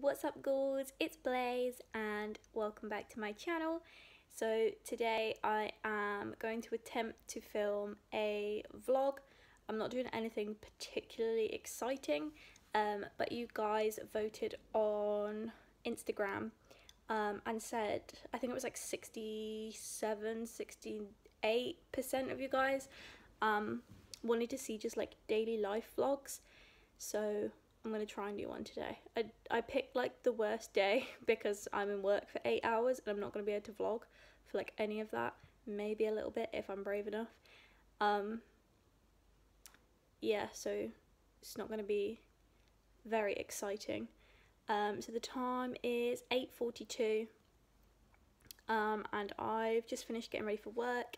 What's up ghouls, it's Blaze and welcome back to my channel. So today I am going to attempt to film a vlog. I'm not doing anything particularly exciting um, but you guys voted on Instagram um, and said, I think it was like 67, 68% of you guys um, wanted to see just like daily life vlogs. So I'm gonna try and do one today. I, I picked like the worst day because I'm in work for eight hours and I'm not gonna be able to vlog for like any of that. Maybe a little bit if I'm brave enough. Um, yeah, so it's not gonna be very exciting. Um, so the time is 8.42 um, and I've just finished getting ready for work.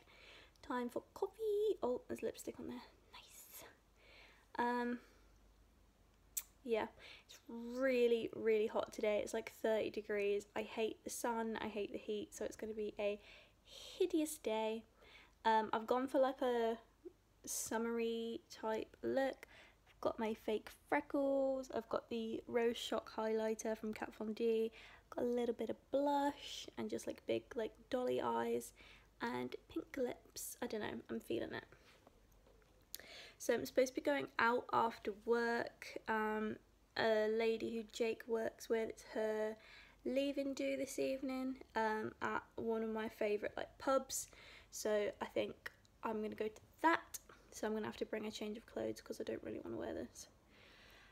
Time for coffee. Oh, there's lipstick on there. Nice. Um, yeah it's really really hot today. It's like 30 degrees. I hate the sun i hate the heat so it's going to be a hideous day. Um, i've gone for like a summery type look. I've got my fake freckles. I've got the rose shock highlighter from kat von d. Got a little bit of blush and just like big like dolly eyes and pink lips. I don't know i'm feeling it so I'm supposed to be going out after work. Um, a lady who Jake works with, it's her leaving do this evening um, at one of my favourite like pubs. So I think I'm going to go to that. So I'm going to have to bring a change of clothes because I don't really want to wear this.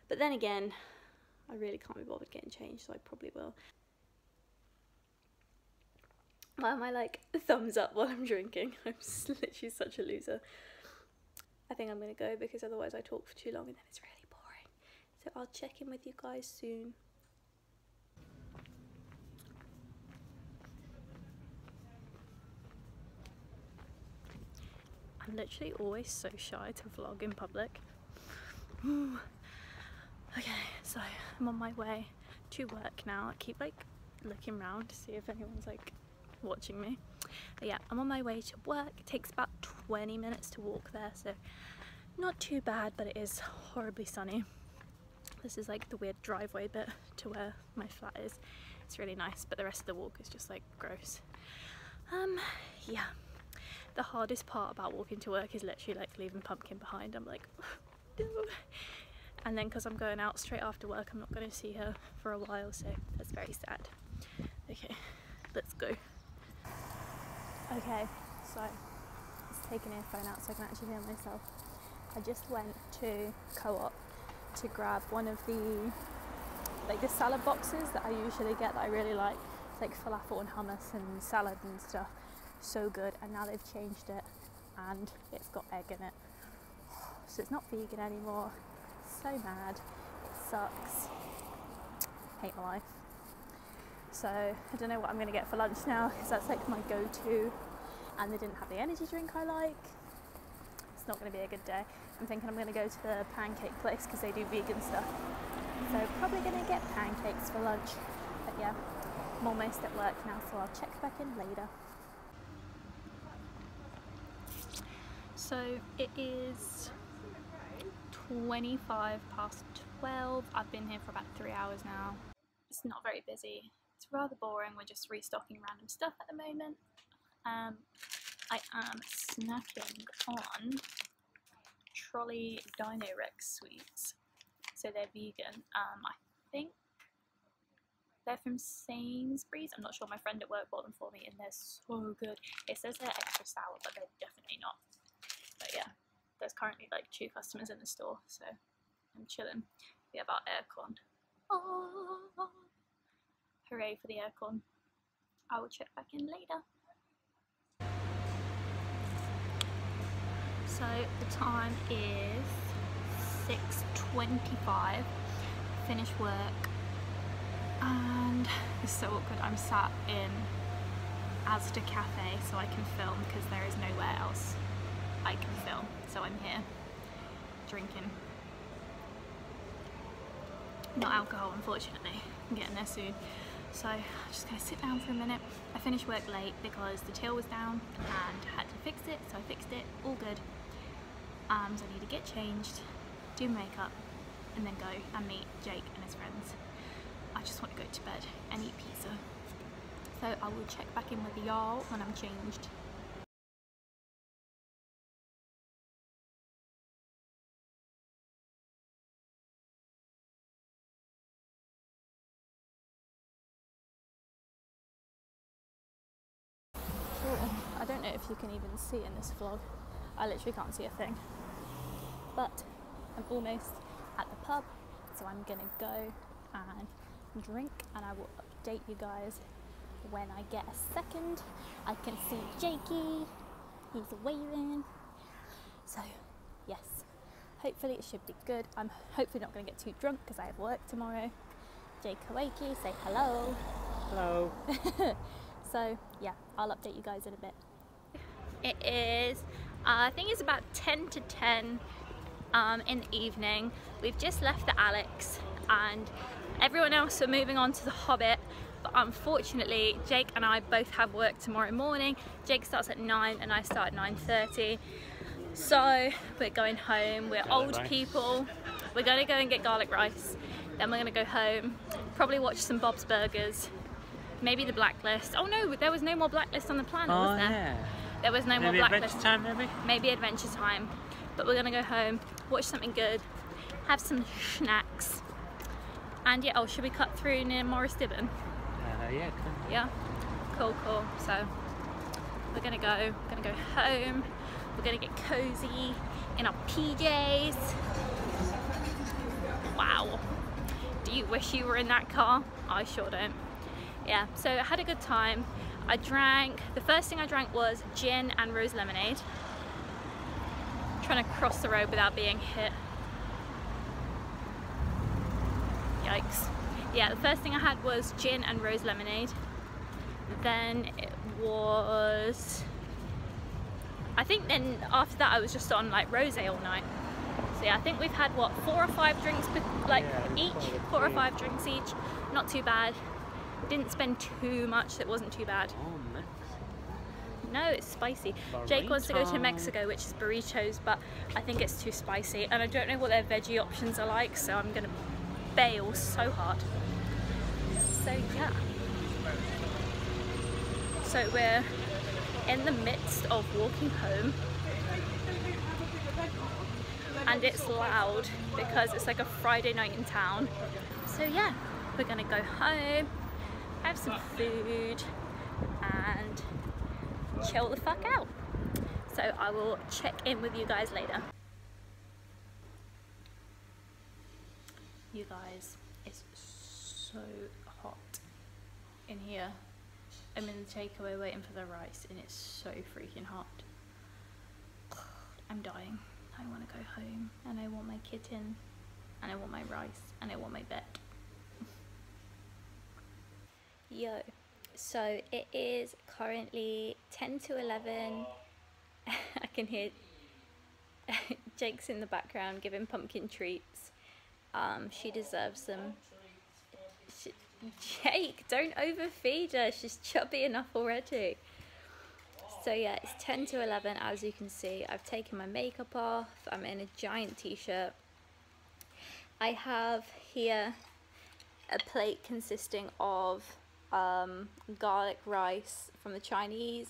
But then again, I really can't be bothered getting changed, so I probably will. Why am I like thumbs up while I'm drinking? I'm literally such a loser. I think I'm going to go because otherwise I talk for too long and then it's really boring. So I'll check in with you guys soon. I'm literally always so shy to vlog in public. okay, so I'm on my way to work now. I keep like looking around to see if anyone's like watching me. But yeah, I'm on my way to work. It takes about 20 minutes to walk there, so not too bad, but it is horribly sunny. This is like the weird driveway bit to where my flat is. It's really nice, but the rest of the walk is just like gross. Um, yeah. The hardest part about walking to work is literally like leaving Pumpkin behind. I'm like, no. And then because I'm going out straight after work, I'm not going to see her for a while, so that's very sad. Okay, let's go. Okay, so take an earphone out so I can actually hear myself. I just went to Co-op to grab one of the like the salad boxes that I usually get that I really like. It's like falafel and hummus and salad and stuff. So good. And now they've changed it and it's got egg in it. So it's not vegan anymore. So mad. It sucks. Hate my life. So I don't know what I'm going to get for lunch now because that's like my go-to. And they didn't have the energy drink I like. It's not going to be a good day. I'm thinking I'm going to go to the pancake place because they do vegan stuff. So probably going to get pancakes for lunch. But yeah, I'm almost at work now, so I'll check back in later. So it is 25 past 12. I've been here for about three hours now. It's not very busy it's rather boring, we're just restocking random stuff at the moment. Um, I am snacking on Trolley Dino Rex sweets. So they're vegan. Um, I think they're from Sainsbury's. I'm not sure. My friend at work bought them for me and they're so good. It says they're extra sour, but they're definitely not. But yeah, there's currently like two customers in the store, so I'm chilling. We have our aircon. Oh. Hooray for the aircon. I will check back in later. So the time is 6.25, finish work and it's so awkward. I'm sat in Asda Cafe so I can film because there is nowhere else I can film. So I'm here drinking. Not alcohol unfortunately, I'm getting there soon. So I'm just gonna sit down for a minute. I finished work late because the till was down and had to fix it, so I fixed it, all good. Um, so I need to get changed, do makeup, and then go and meet Jake and his friends. I just want to go to bed and eat pizza. So I will check back in with y'all when I'm changed. I don't know if you can even see in this vlog. I literally can't see a thing. But I'm almost at the pub, so I'm gonna go and drink and I will update you guys when I get a second. I can see Jakey, he's waving. So, yes, hopefully it should be good. I'm hopefully not gonna get too drunk because I have work tomorrow. Jake Kawaki, say hello. Hello. so, yeah, I'll update you guys in a bit. It is, uh, I think it's about 10 to 10 um, in the evening. We've just left the Alex and everyone else are moving on to the Hobbit but unfortunately Jake and I both have work tomorrow morning. Jake starts at 9 and I start at 9.30 so we're going home, we're old rice. people, we're going to go and get garlic rice then we're going to go home, probably watch some Bob's Burgers, maybe the Blacklist. Oh no, there was no more Blacklist on the planet, oh, was there? Yeah. There was no maybe more Blacklist. Adventure Time maybe? Maybe Adventure Time. But we're going to go home, watch something good, have some snacks. And yeah, oh, should we cut through near Morris Dibben? Uh, yeah, cool. Yeah? Cool, cool. So we're gonna go, we're gonna go home, we're gonna get cozy in our PJs. Wow. Do you wish you were in that car? I sure don't. Yeah, so I had a good time. I drank, the first thing I drank was gin and rose lemonade. trying to cross the road without being hit. Yikes. Yeah, the first thing I had was gin and rose lemonade. Then it was... I think then after that I was just on like rosé all night. So yeah, I think we've had what, four or five drinks like yeah, each? Four or five drinks each. Not too bad. Didn't spend too much, it wasn't too bad. Oh, no, it's spicy. Burrito. Jake wants to go to Mexico, which is burritos, but I think it's too spicy. And I don't know what their veggie options are like, so I'm gonna bail so hard. So yeah. So we're in the midst of walking home and it's loud because it's like a Friday night in town. So yeah, we're gonna go home, have some food and chill the fuck out. So I will check in with you guys later. You guys, it's so hot in here. I'm in the takeaway waiting for the rice and it's so freaking hot. I'm dying. I want to go home and I want my kitten and I want my rice and I want my bed. Yo, so it is currently 10 to 11. I can hear Jake's in the background giving pumpkin treats. Um, she deserves them. She, Jake, don't overfeed her. She's chubby enough already. So yeah, it's 10 to 11 as you can see. I've taken my makeup off. I'm in a giant t-shirt. I have here a plate consisting of um, garlic rice from the Chinese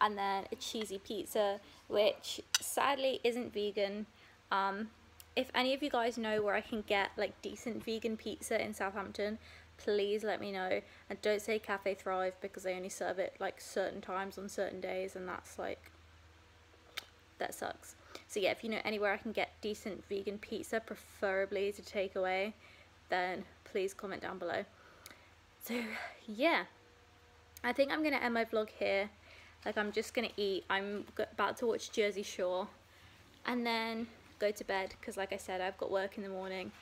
and then a cheesy pizza which sadly isn't vegan. Um, if any of you guys know where I can get like decent vegan pizza in Southampton please let me know. And don't say cafe thrive because they only serve it like certain times on certain days and that's like that sucks. So yeah if you know anywhere I can get decent vegan pizza preferably to take away then please comment down below so yeah. I think I'm gonna end my vlog here. Like I'm just gonna eat. I'm about to watch Jersey Shore. And then go to bed because like I said I've got work in the morning.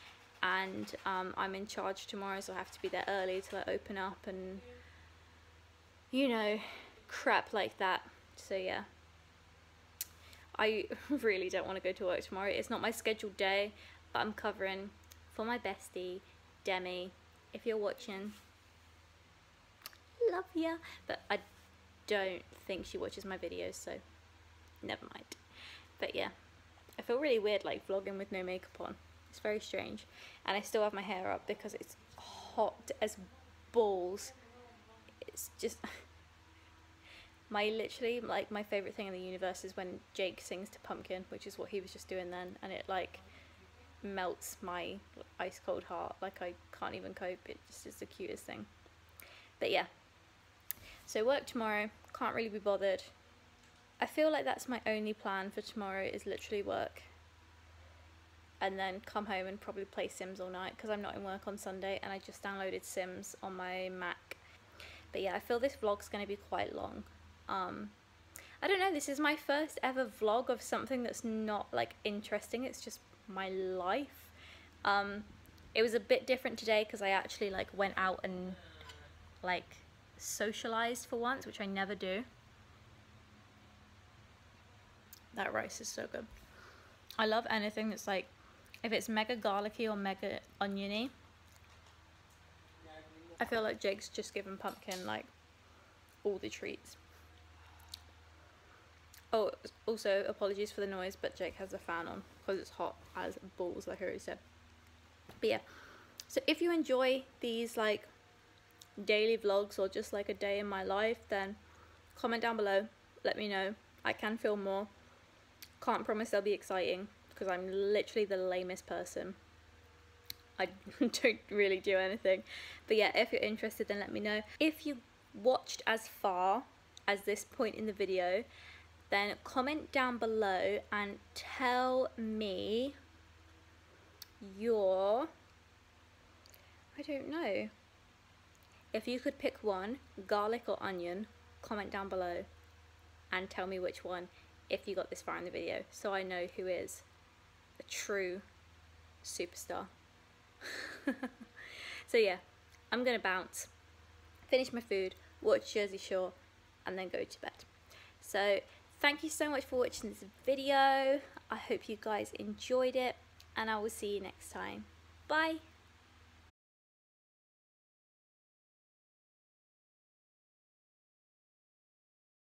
And um, I'm in charge tomorrow so I have to be there early to like, open up and you know crap like that. So yeah. I really don't want to go to work tomorrow. It's not my scheduled day but I'm covering for my bestie Demi. If you're watching love you. but I don't think she watches my videos so never mind but yeah I feel really weird like vlogging with no makeup on it's very strange. And I still have my hair up because it's hot as balls. It's just my literally like my favorite thing in the universe is when Jake sings to Pumpkin, which is what he was just doing then, and it like melts my ice cold heart. Like I can't even cope. It just is the cutest thing. But yeah. So work tomorrow. Can't really be bothered. I feel like that's my only plan for tomorrow is literally work. And then come home and probably play Sims all night because I'm not in work on Sunday and I just downloaded Sims on my Mac. But yeah, I feel this vlog's going to be quite long. Um, I don't know, this is my first ever vlog of something that's not like interesting. It's just my life. Um, it was a bit different today because I actually like went out and like socialized for once, which I never do. That rice is so good. I love anything that's like, if it's mega garlicky or mega oniony. I feel like Jake's just given Pumpkin like all the treats. Oh, also apologies for the noise, but Jake has the fan on because it's hot as balls, like I already said. But yeah, so if you enjoy these like daily vlogs or just like a day in my life, then comment down below. Let me know. I can film more. Can't promise they'll be exciting because I'm literally the lamest person. I don't really do anything. But yeah, if you're interested, then let me know. If you watched as far as this point in the video, then comment down below and tell me your I don't know if you could pick one garlic or onion comment down below and tell me which one if you got this far in the video so I know who is a true superstar so yeah I'm gonna bounce finish my food watch Jersey Shore and then go to bed so Thank you so much for watching this video. I hope you guys enjoyed it and I will see you next time. Bye.